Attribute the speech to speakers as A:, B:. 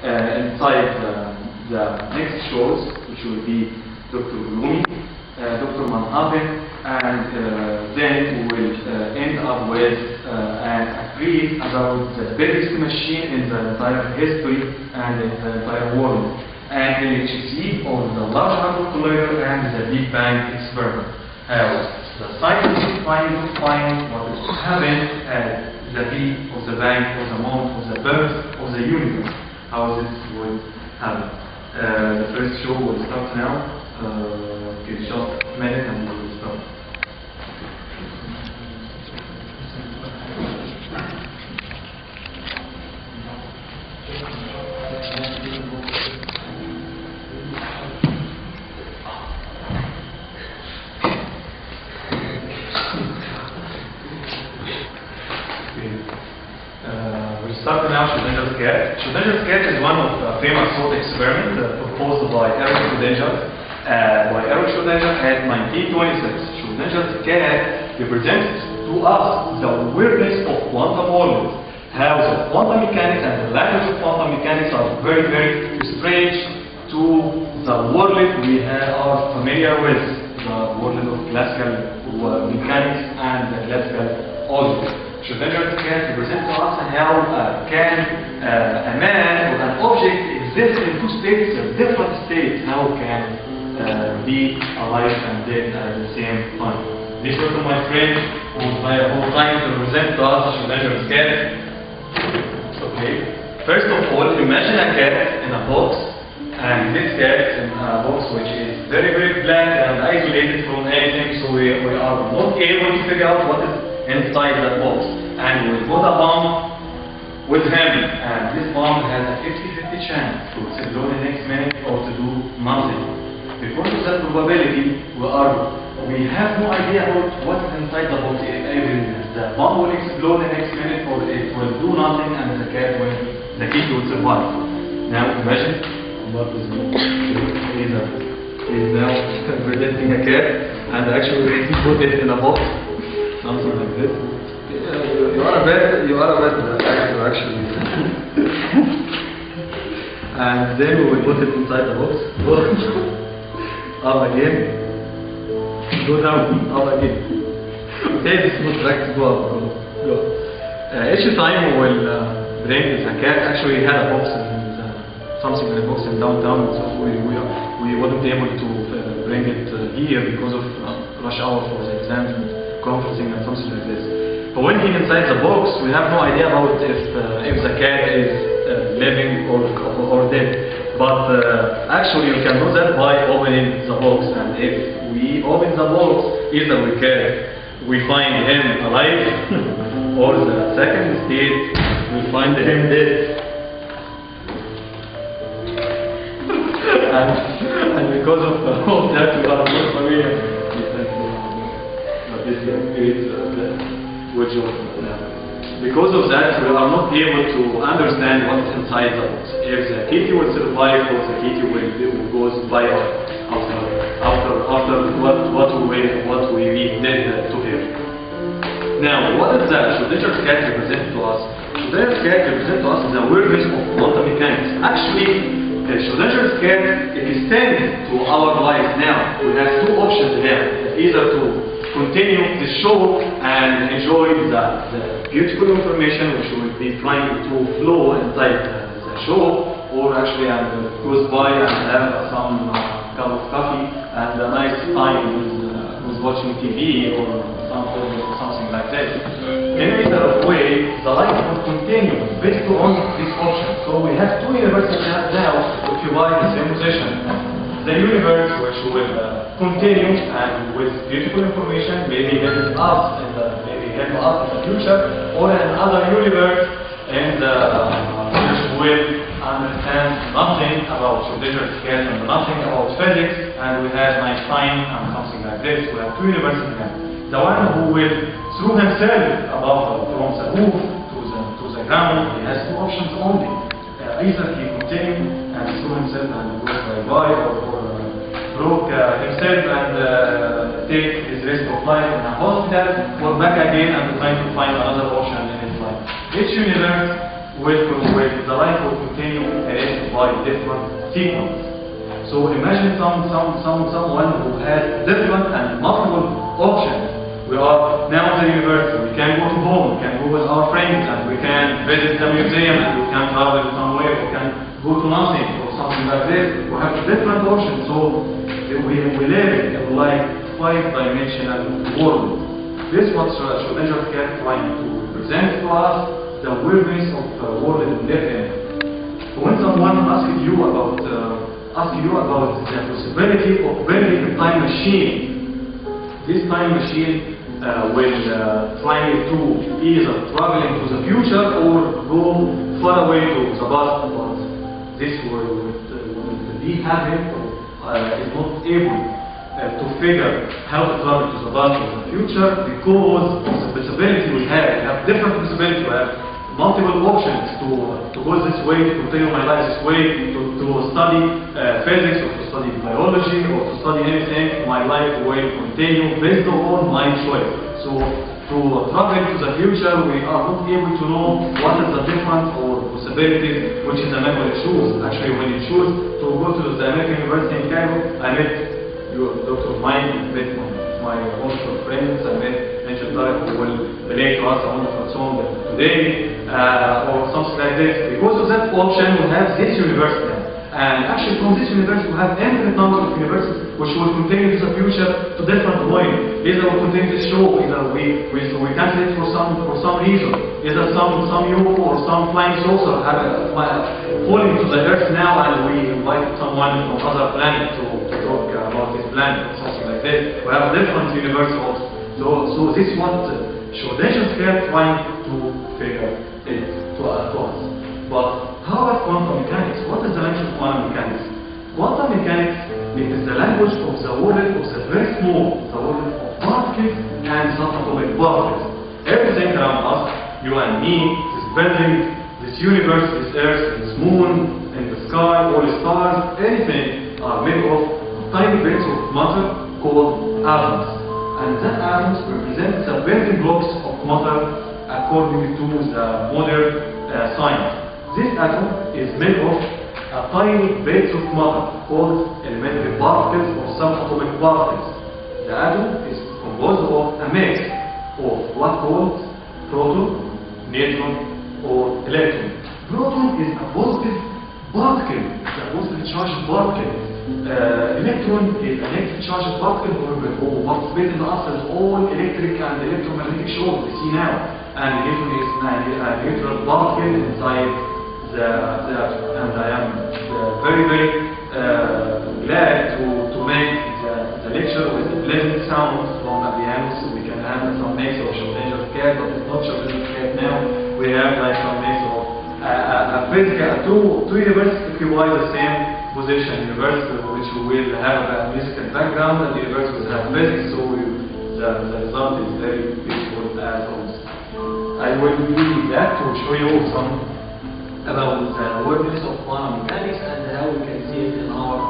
A: uh, inside uh, the next shows, which will be Dr. Ulumi, uh, Dr. Manhattan, and uh, then we will end up with an brief about the biggest machine in the entire history and in the entire world, and LHC or the Large Hadron Collider and the Big Bang experiment. The scientists trying to find what is happening at the beat of the bang, of the moment, of the birth of the universe. How this will happen. Uh, the first show will start now. Uh, just minute now Schrödinger's cat. Schrödinger's cat is one of the famous thought experiments uh, proposed by Erwin Schrödinger. Uh, by Erwin Schrödinger at 1926. Schrödinger's cat represents to us the weirdness of quantum worlds. How the quantum mechanics and the language of quantum mechanics are very, very strange to the world we are familiar with, the world of classical uh, mechanics and the classical how uh, can uh, a man or an object exist in two states, in different states, how can uh, be alive and dead at the same time. This was my friend who who trying to present to us Schrödinger's cat. Okay. First of all, imagine a cat in a box, and this cat in a box which is very, very blank and isolated from anything, so we, we are not able to figure out what is inside that box. And we put a bomb with him, and this bomb has a 50-50 chance to explode the next minute or to do nothing. Because of that probability, we are we have no idea about what is inside the box. Even the bomb will explode the next minute, or it will do nothing, and the cat will, the kid will survive. Now imagine what is he's, a, he's now presenting a cat, and actually he put it in a box, something like this. Yeah, you, you are a bad, you are a bad actor uh, actually. and then we will put it inside the box. up again. Go down, up again. Okay, this is not practice. Go up, go, go. Uh, each time we will uh, bring the cat. Actually, we had a box in the, something in a box in downtown, so we we, we wasn't be able to uh, bring it uh, here because of uh, rush hour for the exams and conferencing and something like this. But when he's inside the box, we have no idea about if uh, if the cat is uh, living or or dead. But uh, actually, you can do that by opening the box, and if we open the box, either we can we find him alive, or the second state we find him dead. and, and because of all that, we are not familiar with that. Uh, this uh, of uh, because of that, we are not able to understand what is inside the box. If the kitty will survive or the kitty will, will goes by after after after what what we what we did to her. Now, what is that? Schrödinger's cat represent to us? Schrödinger's cat represent to us the awareness of quantum mechanics. Actually, uh, Schrödinger's cat extends to our life now. We have two options here: either to continue the show and enjoy the, the beautiful information which will be trying to flow inside the, show, or actually and uh, goes by and have some uh, cup of coffee and a nice time with, uh, with watching TV or something, something like that. In either way, the life will continue based on this option. So we have two universes now occupy the same position the universe which will uh, continue and with beautiful information maybe help us in the maybe help us in the future or another universe and uh, which will understand nothing about Schrödinger's cat and nothing about physics and we have Einstein and something like this. We have two universes now. The one who will through himself above from the roof to the to the ground he has two options only. Uh, either he continue and through himself and goes bye-bye or, or uh, broke uh, himself and uh, take his risk of life in a hospital or back again and trying to find another option in his life. Each universe will, will the life will continue as by different sequence. So imagine some, some, some, someone who has different and multiple options. We are now in the university, we can go to home, we can go with our friends, and we can visit the museum, and we can travel somewhere, we can go to nothing, or something like this. We have different options, so we, we live in like five-dimensional world. This is what Schrödinger cat trying to present to us, the awareness of the world we live in. When someone asks you about uh, ask you about the possibility of building a time machine. This time machine uh, will uh, to either traveling to the future or go far away to the past, but this will, will, will be having uh, is not able uh, to figure how to travel to the past or the future because of the possibility we have. We have different possibilities. We have multiple options to, to go this way, to continue my life this way, to, to study uh, physics, or to study biology, or to study anything, my life will continue based on my choice. So to travel to the future, we are not able to know what is the difference or possibilities which is will choose. Actually, when you choose to go to the American University in Cairo, I met your Dr. Mike, met my, my wonderful friends, I met Angel Tarek who will relate to us a wonderful song today, uh, or something like this. Because of that option, we have this university. And actually from this university, we have infinite number of universities which will continue the future to different points. Either we continue to show, either we, we, we cancel it for some, for some reason. Either some, some UFO or some flying saucer have a, falling to the earth now and we invite someone from other planet to, to talk about this planet or something like this. We have different universes. So, so this is what they Schrödinger's cat trying to figure it to. But how about quantum mechanics? What is the language of quantum mechanics? Quantum mechanics is the language of the world of the very small, the world of particles and subatomic particles. Everything around us, you and me, this building, this universe, this earth, this moon, and the sky, all the stars, anything are made of tiny bits of matter called atoms. And that atoms represent the building blocks of matter according to the modern uh, science. This atom is made of a tiny bits of matter called elementary particles or subatomic particles. The atom is composed of a mix of what called proton, neutron, or electron. Proton is a positive particle, a positive charged particle. Uh, electron is a negative charged particle who participates in the answers all electric and electromagnetic shows we see now. And neutron is a, a neutral particle inside the, the and I am very very uh, glad to, to make the, the lecture with a pleasant sound from the piano so we can have some mix of Schrödinger's cat, but it's not Schrödinger's cat now. We have like some mix of uh, a physical, two, two universes occupy the same position, universe which will have a musical background and the universe will have physics, so we, the, the result is very beautiful as always. I will be glad to show you some about the awareness of quantum mechanics and how we can see it in our